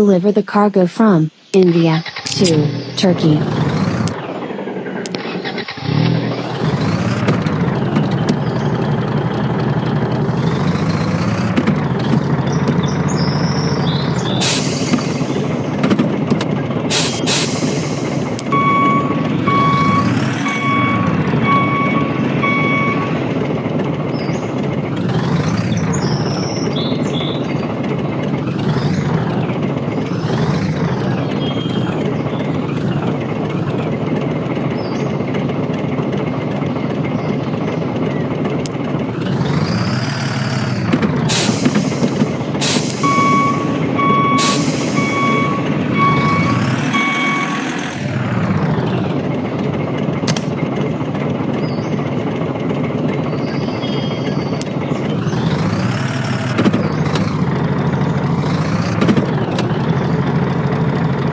deliver the cargo from India to Turkey.